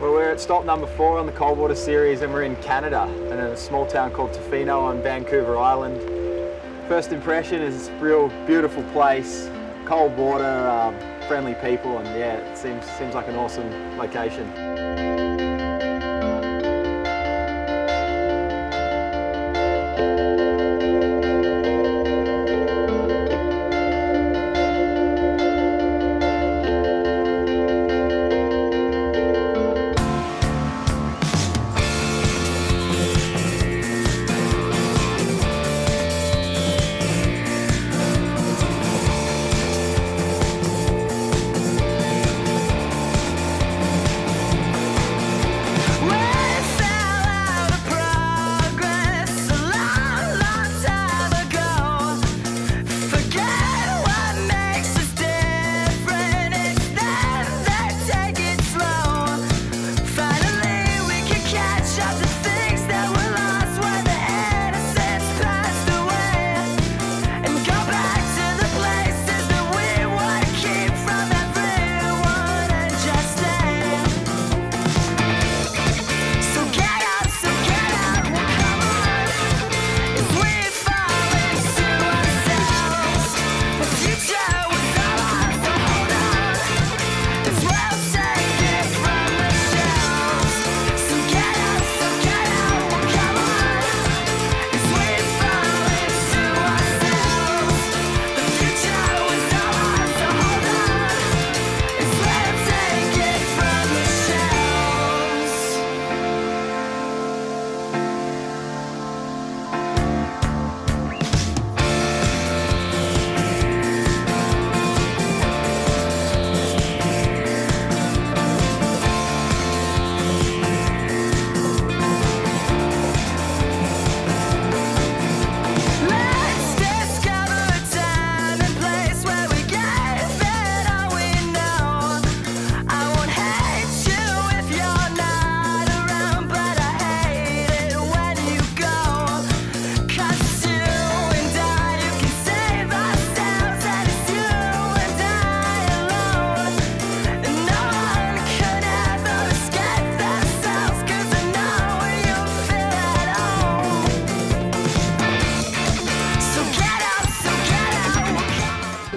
Well, we're at stop number four on the Coldwater Series and we're in Canada in a small town called Tofino on Vancouver Island. First impression is a real beautiful place, cold water, um, friendly people and yeah, it seems, seems like an awesome location.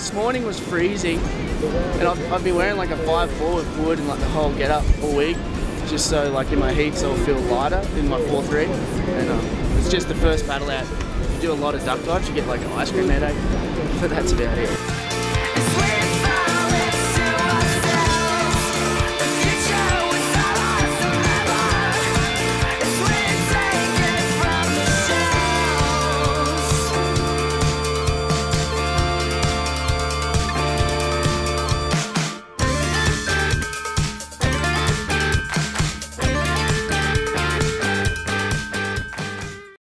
This morning was freezing, and I've, I've been wearing like a 5-4 with wood and like the whole get up all week, just so like in my heats I'll feel lighter in my 4-3. And um, it's just the first paddle out. You do a lot of duck dodge, you get like an ice cream headache, but that's about it.